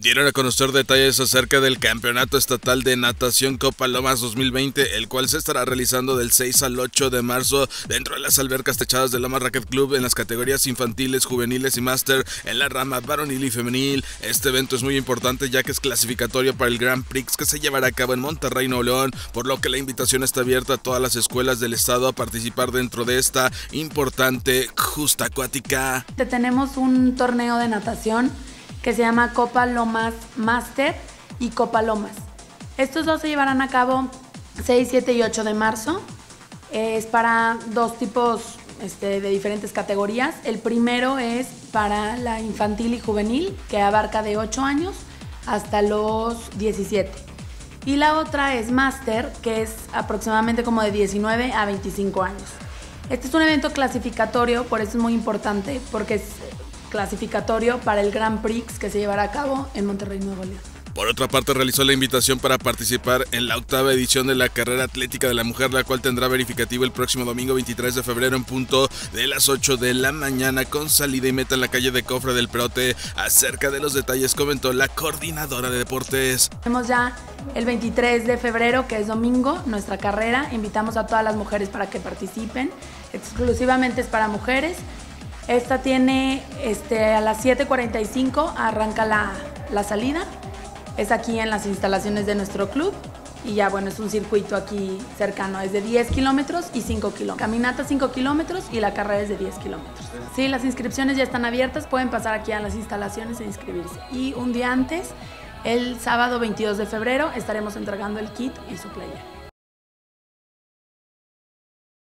Dieron a conocer detalles acerca del Campeonato Estatal de Natación Copa Lomas 2020, el cual se estará realizando del 6 al 8 de marzo dentro de las albercas techadas de Lomas Racket Club en las categorías infantiles, juveniles y máster en la rama varonil y femenil. Este evento es muy importante ya que es clasificatorio para el Grand Prix que se llevará a cabo en Monterrey, Nuevo León, por lo que la invitación está abierta a todas las escuelas del estado a participar dentro de esta importante justa acuática. Tenemos un torneo de natación que se llama Copa Lomas Master y Copa Lomas. Estos dos se llevarán a cabo 6, 7 y 8 de marzo. Es para dos tipos este, de diferentes categorías. El primero es para la infantil y juvenil, que abarca de 8 años hasta los 17. Y la otra es Master, que es aproximadamente como de 19 a 25 años. Este es un evento clasificatorio, por eso es muy importante, porque es clasificatorio para el Grand Prix que se llevará a cabo en Monterrey, Nuevo León. Por otra parte, realizó la invitación para participar en la octava edición de la carrera atlética de la mujer, la cual tendrá verificativo el próximo domingo 23 de febrero en punto de las 8 de la mañana con salida y meta en la calle de Cofre del Prote. Acerca de los detalles comentó la coordinadora de deportes. Tenemos ya el 23 de febrero, que es domingo, nuestra carrera. Invitamos a todas las mujeres para que participen. Exclusivamente es para mujeres. Esta tiene este, a las 7.45 arranca la, la salida. Es aquí en las instalaciones de nuestro club y ya bueno, es un circuito aquí cercano, es de 10 kilómetros y 5 kilómetros. Caminata 5 kilómetros y la carrera es de 10 kilómetros. Sí, las inscripciones ya están abiertas, pueden pasar aquí a las instalaciones e inscribirse. Y un día antes, el sábado 22 de febrero, estaremos entregando el kit y su player.